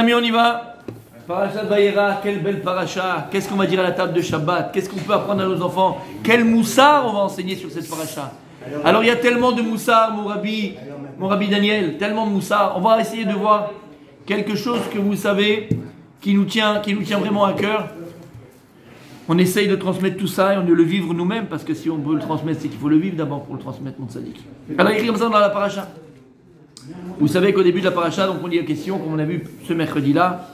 Amis, on y va. Parashat Vayera, quelle belle paracha. Qu'est-ce qu'on va dire à la table de Shabbat? Qu'est-ce qu'on peut apprendre à nos enfants? Quel moussard on va enseigner sur cette paracha? Alors il y a tellement de moussard, mon rabbi, mon rabbi Daniel, tellement de moussard. On va essayer de voir quelque chose que vous savez qui nous tient, qui nous tient vraiment à cœur. On essaye de transmettre tout ça et on de le vivre nous-mêmes parce que si on veut le transmettre, c'est qu'il faut le vivre d'abord pour le transmettre, mon sadique. Alors écrit comme ça dans la paracha. Vous savez qu'au début de la paracha, donc on dit la question, comme on a vu ce mercredi-là,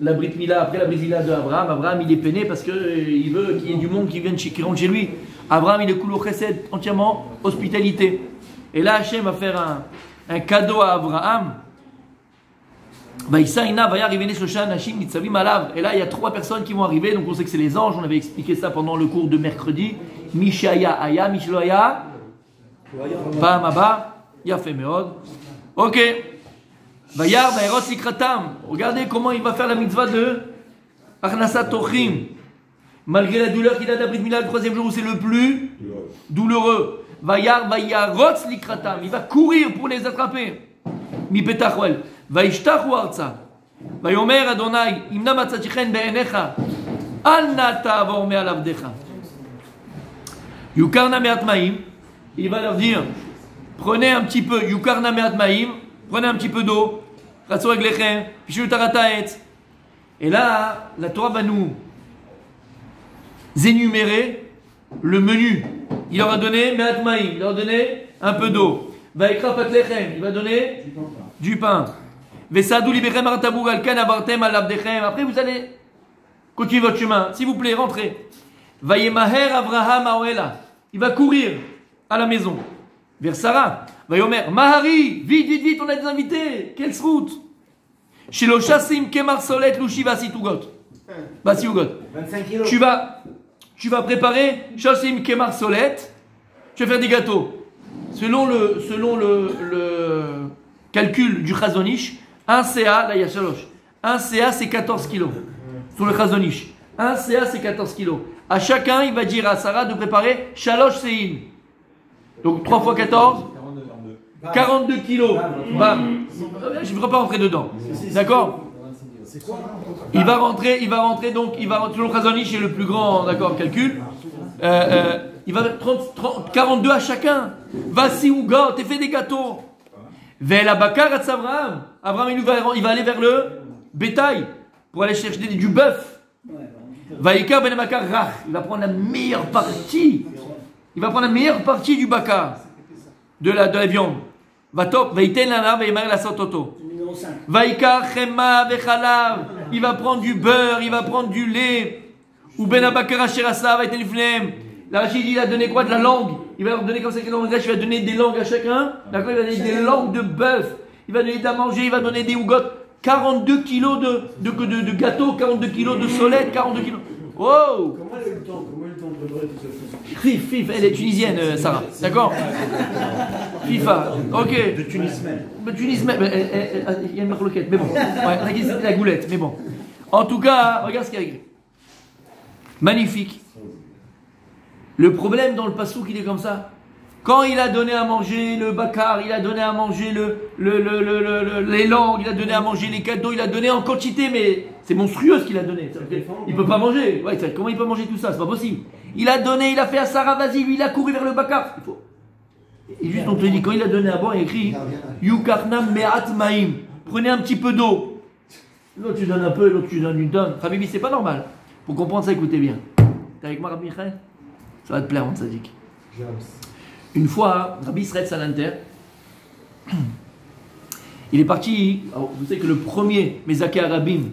la Brit Mila, après la Brit Mila de Abraham, Abraham il est peiné parce qu'il il veut qu'il y ait du monde qui vienne chez, rentre chez lui. Abraham il est cool au chesed, entièrement hospitalité. Et là Hachem va faire un, un cadeau à Abraham. Et là, il y a trois personnes qui vont arriver, donc on sait que c'est les anges, on avait expliqué ça pendant le cours de mercredi. Mishaya Aya, Mishloya, Pam Abba, Yafé Meod. Ok. Vayar, Vayrot Ikratam. Regardez comment il va faire la mitzvah de Arnasat Tochim. Malgré la douleur qu'il a d'abri de le troisième jour où c'est le plus douloureux. Vayar, Vayarot Likratam. Il va courir pour les attraper. Mi Petachwel. Vayishtachu Arza. Vayomer Adonai. Imna Matzatichen Be'enecha. Al Nata Vorme Al Yukarna Meatmaim. Il va leur dire. Prenez un petit peu, Yukarna Meatmaim, prenez un petit peu d'eau, et là, la Torah va nous énumérer le menu. Il leur a donné Meatmaim, il leur a donné un peu d'eau. Il va donner du pain. Après, vous allez continuer votre chemin. S'il vous plaît, rentrez. Avraham Il va courir à la maison. Vers Sarah. Vayomer. Mahari. Vite, vite, vite, on a des invités. Quelle route? Shiloshassim Kemar Solet Lushi Vasitugot. Vasiugot. Tu vas, tu vas préparer Shasim Kemar Solet. Tu vas faire des gâteaux. Selon le, selon le, le calcul du Chazonish, un CA, là il y a Shalosh. Un CA c'est 14 kilos. Sur le Chazonish. Un CA c'est 14 kilos. À chacun, il va dire à Sarah de préparer Shalosh Sein. Donc 3 fois 14 42 kilos. Bam. Je ne voudrais pas rentrer dedans. D'accord? Il va rentrer, il va rentrer donc, il va rentrer, le Chazonish est le plus grand, d'accord, calcul. Euh, euh, il va 30, 30, 42 à chacun. Vas-y, Ouga, t'es fait des gâteaux. Abraham, Abraham il va, il va aller vers le bétail pour aller chercher du bœuf. Ben il va prendre la meilleure partie. Il va prendre la meilleure partie du bakar, de la, de la viande. Va top, va la sototo. Il va prendre du beurre, il va prendre du lait. Ou ben abakar ashirasa va La Rachid, il a donné quoi? De la langue. Il va leur donner comme ça il va donner des langues à chacun. D'accord? Il va donner des langues de bœuf. Il va donner à manger, il va donner des ougottes. 42 kilos de, de, de, de gâteaux, 42 kilos de solettes, 42 kilos. Wow Comment elle a eu le temps? Comment Fif, Fif, elle est tunisienne, euh, Sarah. D'accord FIFA, ok. De Tunis même. De Tunis même, il y a une marloquette, mais bon. Ouais, la, goulette, mais bon. En tout cas, regarde ce qu'il y a écrit. Magnifique. Le problème dans le pasouk, il est comme ça. Quand il a donné à manger le bakar, il a donné à manger le, le, les langues, il a donné à manger les cadeaux, il a donné en quantité, mais c'est monstrueux ce qu'il a donné. Il peut pas manger. Ouais, comment il peut manger tout ça? C'est pas possible. Il a donné, il a fait à Sarah, vas-y, lui, il a couru vers le bakar. Il faut. Et juste, on te dit, quand il a donné à boire, il écrit Yukarnam me'at ma'im. Prenez un petit peu d'eau. L'autre, tu donnes un peu, l'autre, tu donnes une tonne. Habibi, c'est pas normal. Pour comprendre ça, écoutez bien. T'es avec moi, Rabbi Michael? Ça va te plaire, mon sadique. Une fois, Rabbi Israël Salanter, il est parti. vous savez que le premier Mezake Arabim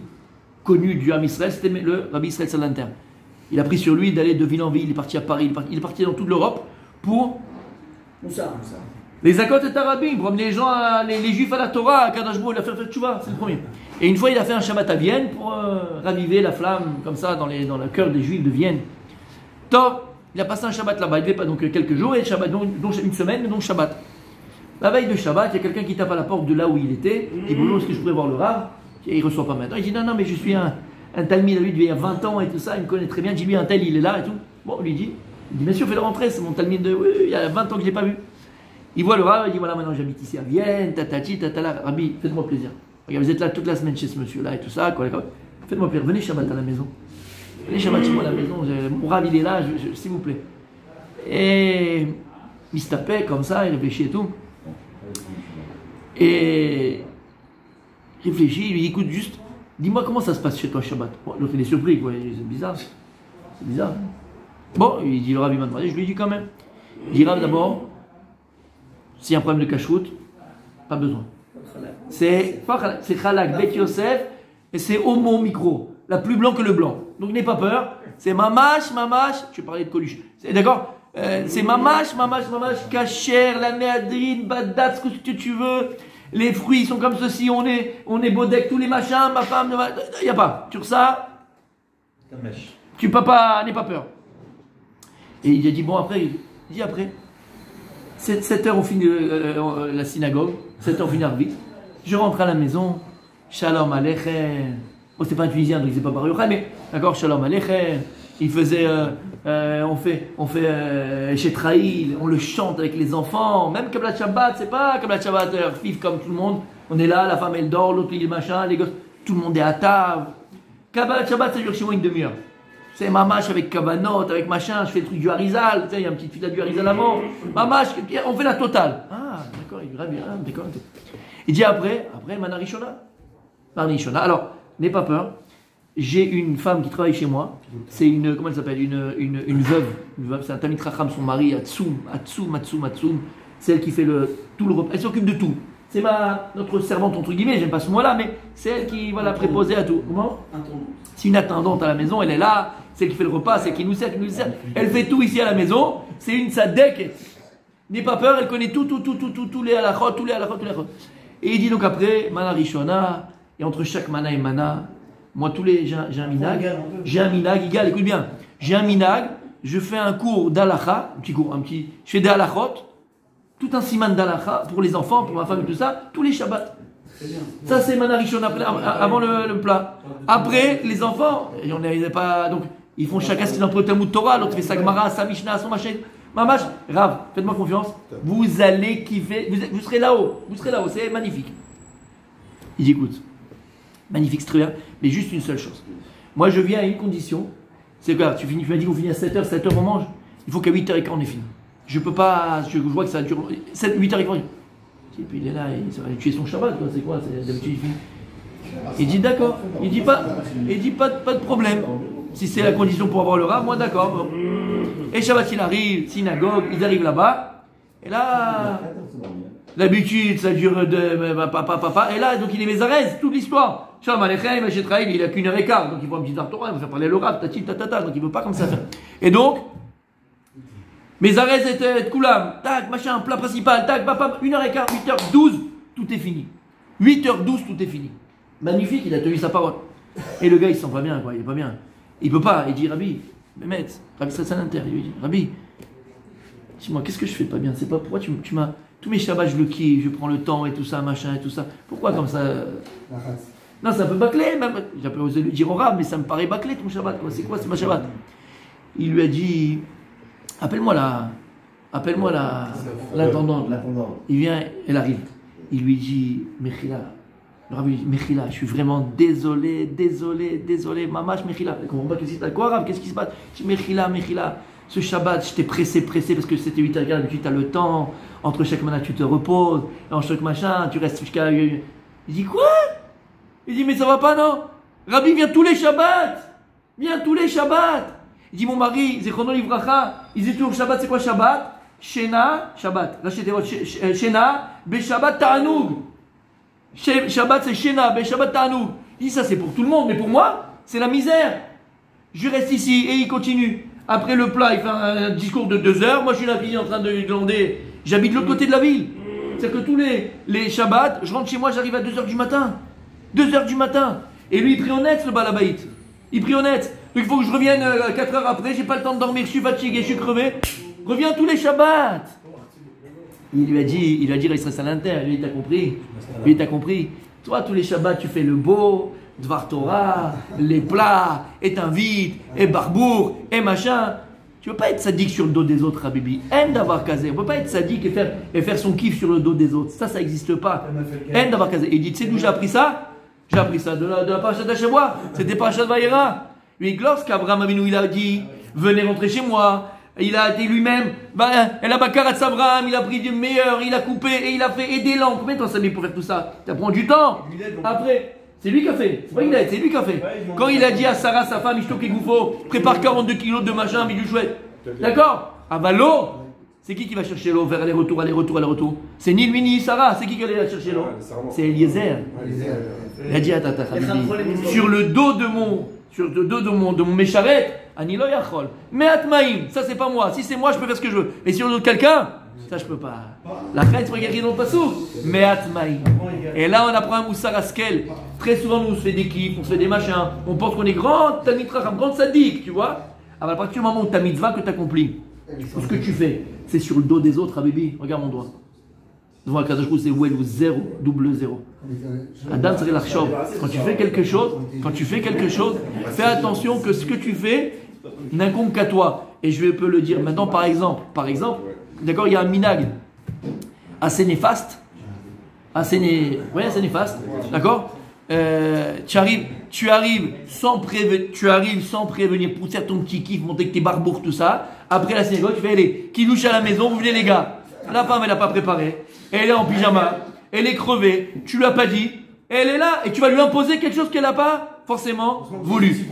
connu du Ham Israël, c'était le Rabbi Israël Salanter. Il a pris sur lui d'aller de ville en ville. Il est parti à Paris, il est parti, dans toute l'Europe pour. Où ça, ça Les Akot et Arabim, pour amener les gens, les, Juifs à la Torah, à Kadashbo, il a fait Tchouva, c'est le premier. Et une fois, il a fait un Shabbat à Vienne pour euh, raviver la flamme, comme ça, dans, les, dans le cœur des Juifs de Vienne. Top il a passé un Shabbat là-bas, il n'est pas donc quelques jours, et Shabbat, donc, une semaine, donc Shabbat. La veille de Shabbat, il y a quelqu'un qui tape à la porte de là où il était, il dit Bonjour, est-ce que je pourrais voir le Rav? Il ne reçoit pas maintenant. Il dit Non, non, mais je suis un, un Talmud, lui, il y a 20 ans et tout ça, il me connaît très bien. Je dis Lui, un tel, il est là et tout. Bon, lui dit Il dit Bien sûr, fais-le rentrer, c'est mon Talmud de. Oui, il y a 20 ans que je ne l'ai pas vu. Il voit le Rav, il dit Voilà, maintenant j'habite ici à Vienne, tatati, tatala, Rabbi, faites-moi plaisir. Regarde, vous êtes là toute la semaine chez ce monsieur-là et tout ça. quoi. Faites-moi plaisir, venez Shabbat à la maison. Venez Shabbat moi à la maison. Mon rab, il est là, s'il vous plaît. Et il se tapait comme ça, il réfléchit et tout. Et il réfléchit, il lui dit écoute, juste, dis-moi comment ça se passe chez toi Shabbat. Bon, L'autre, il est surpris, quoi. Il dit, C'est bizarre. C'est bizarre. Bon, il dit le rab, il m'a demandé, je lui dis quand même. Il dit d'abord, s'il y a un problème de cache-route, pas besoin. C'est pas c'est Khalak Bet Yosef et c'est homo micro, la plus blanc que le blanc. Donc n'aie pas peur, c'est mamash, mamash, je parler de Coluche, C'est- d'accord? Euh, C'est mamash, mamash, mamash, kacher, la néadrine, badat, ce que tu veux. Les fruits sont comme ceci, on est, on est bodek, tous les machins, ma femme, il n'y a pas. Sur ça, tu peux pas, n'aie pas peur. Et il a dit, bon après, il dit après, 7, heures on finit euh, euh, la synagogue, 7 heures on finit vite. Je rentre à la maison, Shalom Aleichem. Bon, c'est pas un Tunisien, donc disait pas Hai, mais d'accord, Shalom Aleichem. Il faisait, euh, euh, on fait, on fait euh, chez on le chante avec les enfants, même Kabbalah Shabbat, c'est pas Kabbalah Shabbat, euh, fif comme tout le monde. On est là, la femme elle dort, l'autre il machin, les gosses, tout le monde est à table. Kabbalah Shabbat, ça dure chez moi une demi-heure. C'est mamache avec cabanot, avec machin, je fais le truc du harizal, tu sais, il y a une petite fille du harizal avant. Mamache, on fait la totale. Ah, d'accord, il va bien, d'accord. Il dit après, après, Manarishona. Manarishona. Alors, n'aie pas peur. J'ai une femme qui travaille chez moi. C'est une, comment elle s'appelle? Une, une, une veuve. Une veuve, c'est un Tamit Racham, son mari, Atsum, Atsum, Atsum, Atsum. C'est elle qui fait le, tout le repas. Elle s'occupe de tout. C'est ma, notre servante, entre guillemets, j'aime pas ce mot-là, mais c'est elle qui va la préposer à tout. Comment? C'est une attendante à la maison, elle est là, c'est elle qui fait le repas, c'est elle qui nous sert, qui nous sert. Elle fait tout ici à la maison, c'est une sadek. N'aie pas peur, elle connaît tout, tout, tout, tout, tout, tous les halachot, tous les halachot, tous les halachot. Et il dit donc après, mana rishona, et entre chaque mana et mana, moi tous les, j'ai un, minag, j'ai un minag, Igal, écoute bien, j'ai un minag, je fais un cours d'alacha, un petit cours, un petit, je fais des halachot, tout un siman d'alacha pour les enfants, pour ma femme et tout ça, tous les shabbats. Ça c'est manarichon après, avant le, le plat. Après, les enfants, pas, donc ils font chacun ce qu'il en peut. Talmud Torah, l'autre fait sa Gemara, sa Mishnah, son machin. Mamash, Rav, faites-moi confiance, vous allez kiffer, vous, vous serez là-haut, vous serez là-haut, c'est magnifique. Il dit écoute, magnifique, c'est très bien, mais juste une seule chose. Moi je viens à une condition, c'est quoi tu, tu m'as dit qu'on finit à 7h, 7h on mange, il faut qu'à 8h15 on ait fini. Je peux pas, je, vois que ça dure 7, 8h15. Et puis il est là, il va tuer son Shabbat, c'est quoi D'habitude il finit. Il dit d'accord, il dit pas, il dit pas, de problème. Si c'est la condition pour avoir le rat, moi d'accord. Et Shabbat il arrive, synagogue, ils arrivent là-bas, et là, D'habitude, ça dure de papa, papa. Et là, donc il est Mézarez, toute l'histoire. Shalom Raïl, il a qu'une heure et quart. Donc il faut un petit Torah, il va faire parler le rap, tati, tatata. Donc il veut pas comme ça faire. Et donc, Mézarez était de Koulam. Tac, machin, plat principal, tac, papa, une heure et quart, 8h12, tout est fini. 8h12, tout est fini. Magnifique, il a tenu sa parole. Et le gars, il se sent pas bien, quoi, il est pas bien. Il peut pas, il dit, Rabbi, Mehmet, Rabbi Sassalinter, il lui dit, Rabbi, dis-moi, qu'est-ce que je fais pas bien? C'est pas pourquoi tu, tu m'as. Tous mes shabbats, je le kiffe, je prends le temps et tout ça, machin et tout ça. Pourquoi comme ça euh Non, c'est un peu bâclé, même. J'ai pas osé le dire au rab, mais ça me paraît bâclé ton shabbat. C'est quoi, c'est ma shabbat? Il lui a dit Appelle-moi la. Appelle-moi la. L'intendante. là. Il vient, elle arrive. Il lui dit Mechila. Le rabbi lui dit Mechila, je suis vraiment désolé, désolé, désolé. Mamash, Mechila. Elle comprend pas qu'est-ce qui se passe. Quoi, Rav Qu'est-ce qui se passe? Je dis Mechila, Mechila. Ce Shabbat, j'étais pressé, pressé parce que c'était 8 h d'habitude, tu as le temps. Entre chaque mana, tu te reposes. Et en chaque machin, tu restes jusqu'à. Il dit Quoi? Il dit Mais ça va pas, non? Rabbi vient tous les Shabbats Vient tous les Shabbats Il dit Mon mari, Zechrono Livracha, ils étaient toujours Shabbat, c'est quoi Shabbat? Shena, Shabbat. Rachetez votre Sh- Shena, Beshabbat Ta'anoug. Shabbat c'est Shena, Beshabbat Ta'anoug. Il dit ça c'est pour tout le monde, mais pour moi, c'est la misère. Je reste ici et il continue. Après le plat, il fait un discours de deux heures. Moi je suis là puis en train de glander. J'habite de l'autre côté de la ville. C'est-à-dire que tous les, les Shabbats, je rentre chez moi, j'arrive à 2 heures du matin. 2 heures du matin. Et lui il prie honnête le balabaït. Il prie honnête. Donc il faut que je revienne 4 heures après, j'ai pas le temps de dormir, je suis fatigué, je suis crevé. Reviens tous les Shabbats. Il lui a dit, il a dit, il serait à l'inter. Lui, t'as compris. Lui, t'as compris. Toi, tous les Shabbats, tu fais le beau, Dvar Torah, les plats, et t'invites, et barbour, et machin. Tu peux pas être sadique sur le dos des autres, Habibi? Haine d'avoir casé. On peut pas être sadique et faire, et faire son kiff sur le dos des autres. Ça, ça n'existe pas. Haine d'avoir casé. Et il dit, tu sais d'où j'ai appris ça? J'ai appris ça de la, de la paracha d'Hashamois. C'était paracha de Vaïra. Lui, lorsqu'Abraham Avinu, il a dit, venez rentrer chez moi, il a été lui-même, bah, elle a Abraham, il a pris du meilleur, il a coupé et il a fait aider l'encre. Temps ça met pour faire tout ça? Ça prend du temps. Après, c'est lui qui a fait. C'est pas aide, c'est lui qui a fait. Quand il a dit à Sarah, sa femme, Ishto Goufo, prépare 42 kilos de machin, mais du chouette. D'accord? Ah bah l'eau C'est qui qui va chercher l'eau vers aller-retour, aller-retour, aller-retour C'est ni lui ni Sarah, c'est qui qui allait chercher l'eau? C'est Eliezer. Il a dit, attends, Habibi, sur le dos de mon, sur le dos de mon, de mon mécharette, Anilo Yachol. Mais Atmaïm, ça c'est pas moi. Si c'est moi, je peux faire ce que je veux. Mais sur le dos de quelqu'un, ça je peux pas. La fête, écrit dans le passou. Mais Atmaïm. Et là, on apprend un Moussar Askel. Très souvent, nous, on se fait des kiffs, on se fait des machins. On pense qu'on est grand Talmitracham, grand sadique, tu vois. Alors, à partir du moment où ta mitzvah que tu accomplis, ce que tu fais, c'est sur le dos des autres, Habibi. Regarde mon doigt. Devant Akadashkou, c'est où ou zéro, double zéro. Adam serait l'archov. Quand tu fais quelque chose, quand tu fais quelque chose, fais attention que ce que tu fais n'incombe qu'à toi. Et je peux le dire maintenant, par exemple, par exemple, d'accord, il y a un minag assez néfaste, assez, né... ouais, assez néfaste, d'accord Euh, tu arrives, tu arrives sans prévenir, tu arrives sans prévenir pour ton petit kiff, monter avec tes barbours, tout ça. Après la synagogue, tu fais aller, qui louche à la maison, vous venez les gars. La femme, elle n'a pas préparé. Elle est en pyjama. Elle est crevée. Tu lui as pas dit. Elle est là et tu vas lui imposer quelque chose qu'elle n'a pas forcément voulu.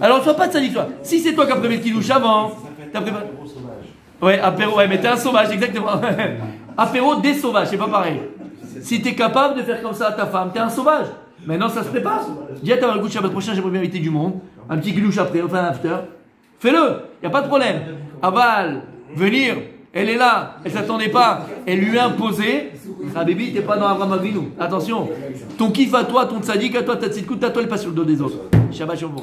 Alors, sois pas de sadique, toi. Si c'est toi qui as prévu le petit louche avant, t'as préparé. Ouais, apéro, ouais, mais t'es un sauvage, exactement. apéro des sauvages, c'est pas pareil. Si t'es capable de faire comme ça à ta femme, t'es un sauvage. Maintenant, ça se prépare. Dis à ta goût Shabbat prochain, j'aimerais bien inviter du monde. Un petit glouche après, enfin after. Fais-le, y a pas de problème. Aval, venir, elle est là, elle s'attendait pas, elle lui a imposé. Ah bébé, t'es pas dans Abraham Avinu. Attention, ton kiff à toi, ton tzaddik à toi, ta tzidkout à toi, elle passe sur le dos des autres. Shabbat Shalom.